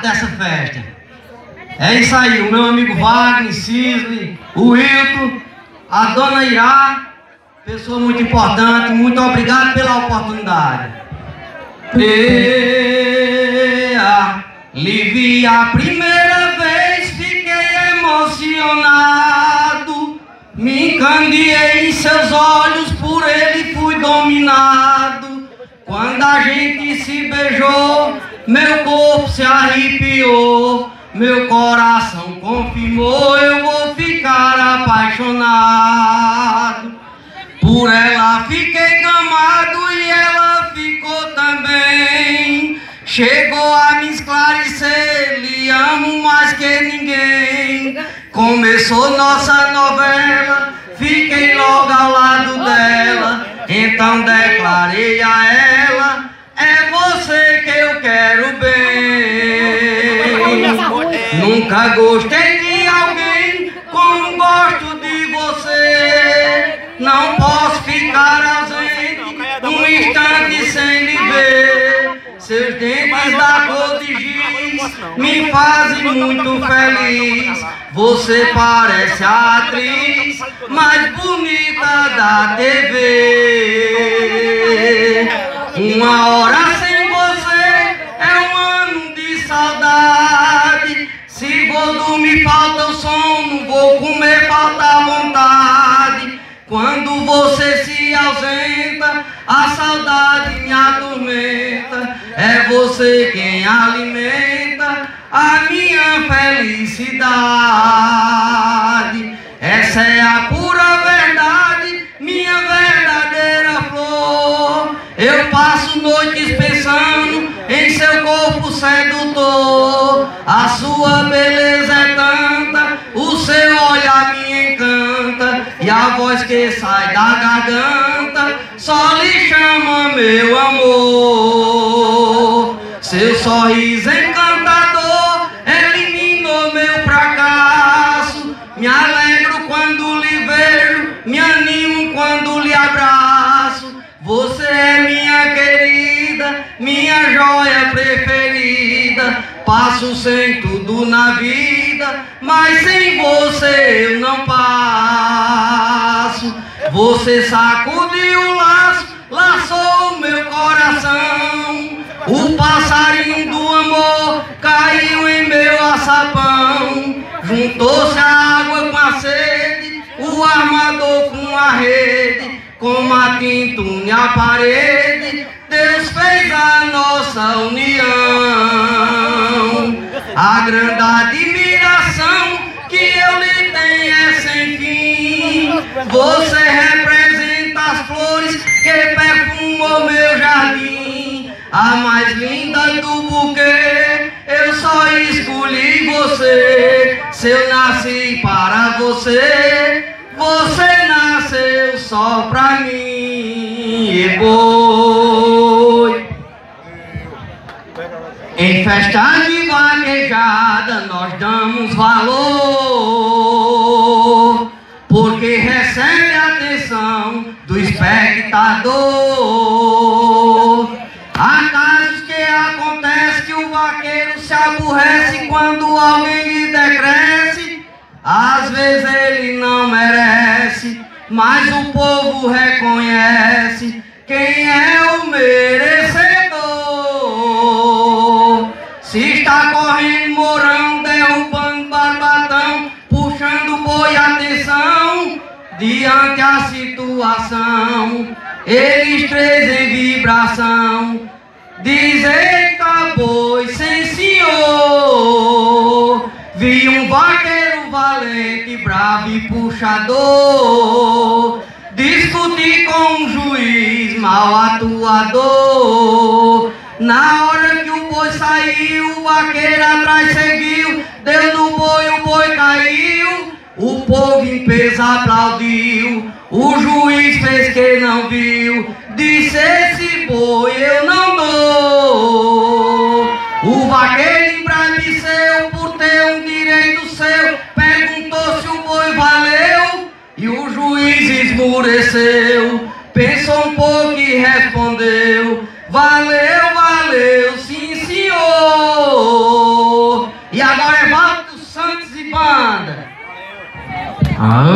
dessa festa. É isso aí, o meu amigo Wagner, Cisne, o Wilton, a dona Irá, pessoa muito importante, muito obrigado pela oportunidade. Ea, lhe vi a primeira vez, fiquei emocionado, me encandeei em seus olhos, por ele fui dominado. Quando a gente se beijou, meu corpo se arrepiou, meu coração confirmou, eu vou ficar apaixonado. Por ela fiquei gamado e ela ficou também. Chegou a me esclarecer, lhe amo mais que ninguém. Começou nossa novela, fiquei logo ao lado dela. Então declarei a ela, Nunca gostei de alguém como gosto de você. Não posso ficar ausente um instante sem lhe ver. Seus dentes da cor de giz me fazem muito feliz. Você parece a atriz mais bonita da TV. Uma hora a saudade me atormenta. É você quem alimenta a minha felicidade. Essa é a pura verdade, minha verdadeira flor. Eu passo noites pensando em seu corpo sedutor. A sua beleza é tanta, o seu olhar me encanta. E a voz que sai da garganta só lhe chama meu amor. Seu sorriso encantador eliminou meu fracasso. Me alegro quando lhe vejo, me animo quando lhe abraço. Você é minha querida, minha joia preferida. Passo sem tudo na vida, mas sem você eu não passo. Você sacudiu o laço, laçou o meu coração. O passarinho do amor caiu em meu açapão. Juntou-se a água com a sede, o armador com a rede. Com a tinta une a parede, Deus fez a nossa união. A grande admiração que eu lhe tenho é sem fim. Você representa as flores que perfumam meu jardim. A mais linda do buquê, eu só escolhi você. Se eu nasci para você, você nasceu só pra mim. E boi. Em festa de vaquejada nós damos valor, porque espectador. Há casos que acontece que o vaqueiro se aborrece quando alguém lhe decresce. Às vezes ele não merece, mas o povo reconhece quem é o merecedor. Se está correndo morão, derrubando barbatão, puxando boi, atenção, diante a eles três em vibração, diz eita boi, sim senhor, vi um vaqueiro valente, bravo e puxador, discutir com um juiz mal atuador. Na hora que o boi saiu, o vaqueiro atrás seguiu, deu no boi, o boi caiu. O povo em peso aplaudiu, que não viu, disse esse boi eu não dou. O vaqueiro embraveceu por ter um direito seu, perguntou se o boi valeu e o juiz esmureceu. Pensou um pouco e respondeu: Valeu, valeu, sim senhor. E agora é Valdo Santos e Banda. Valeu.